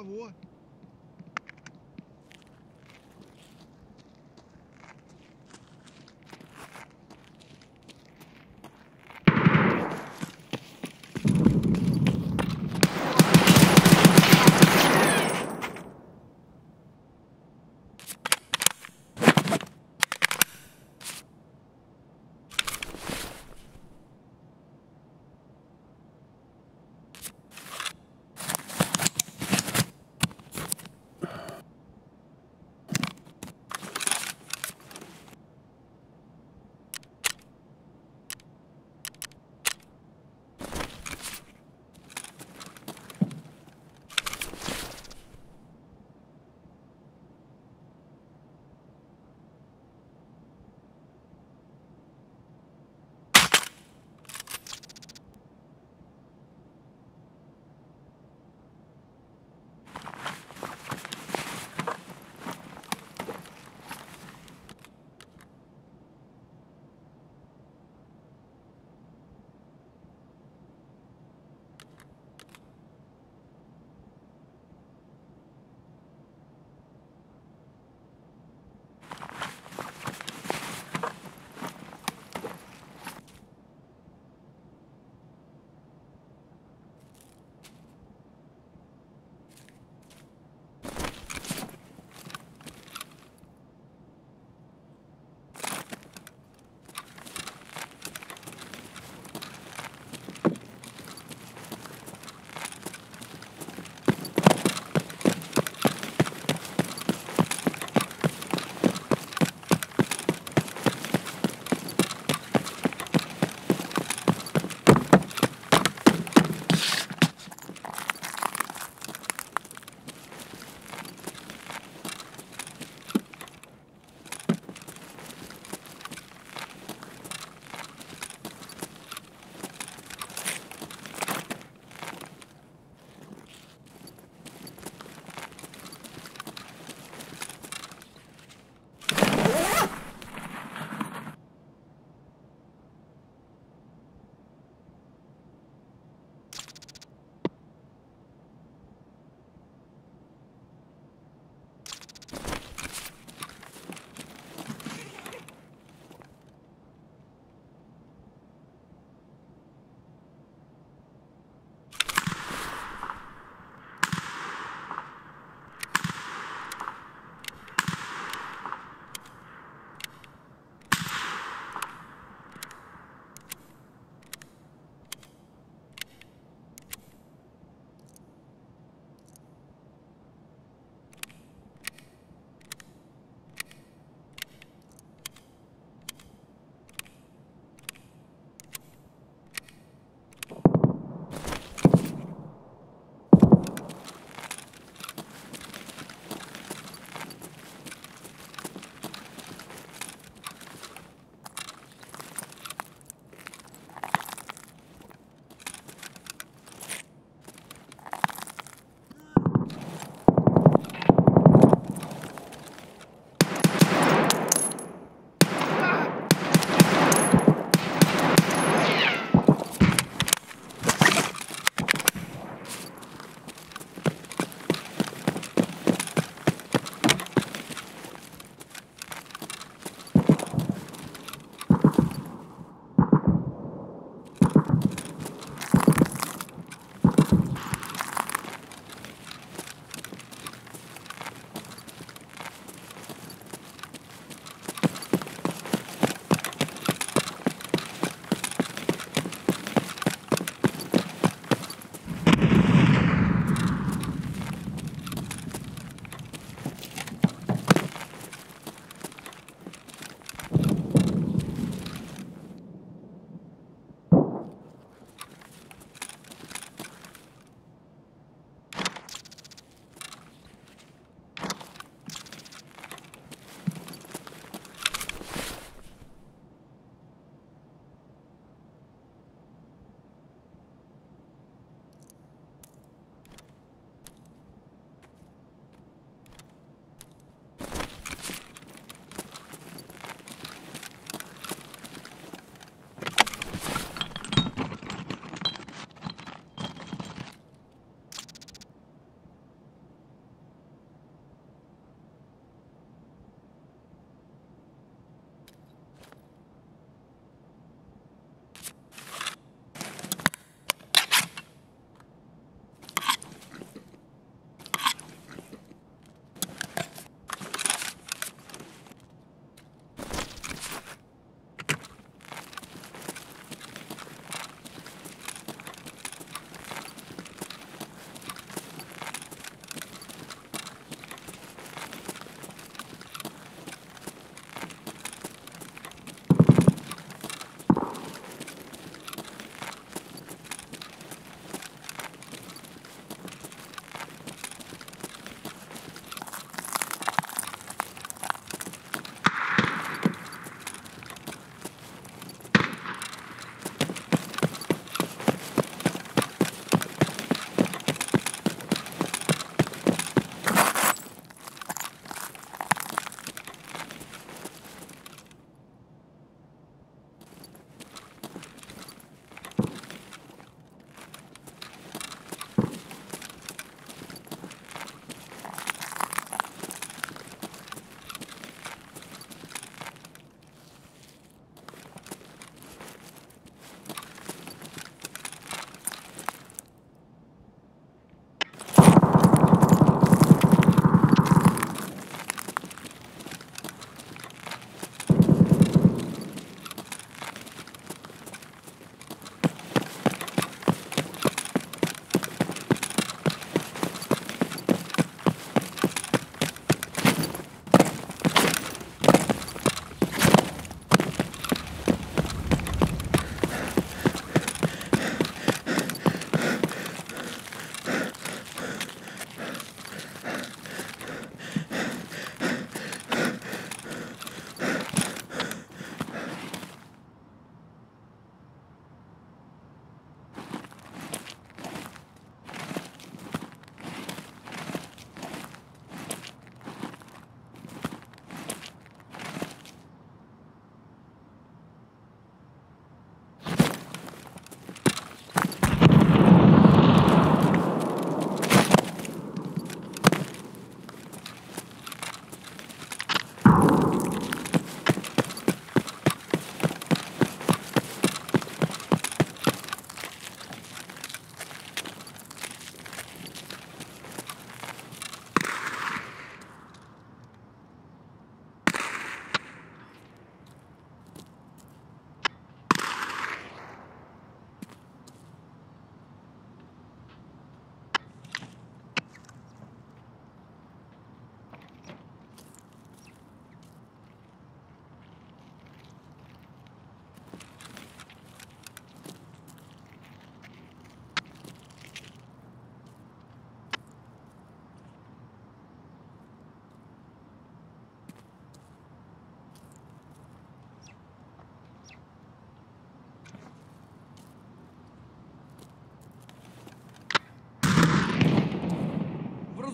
favor.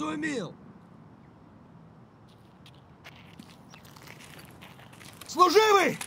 Вразумил! Служивый!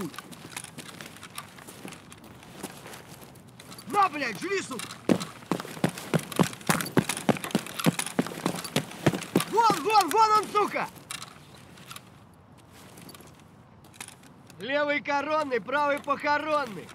Ебуть! На, блядь, жри, сука! Вон, вон, вон он, сука! Левый коронный, правый похоронный.